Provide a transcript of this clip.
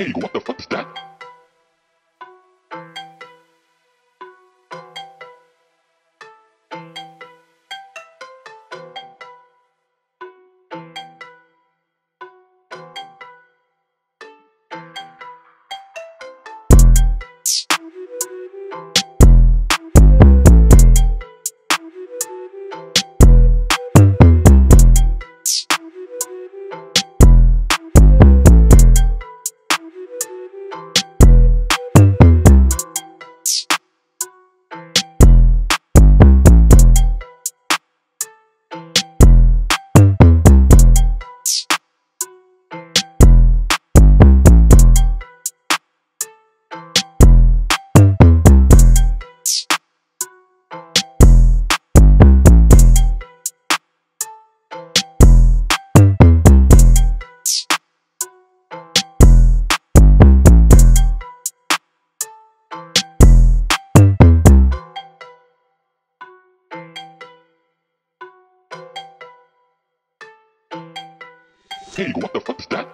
Hey, what the fuck is that? Hey, what the fuck is that?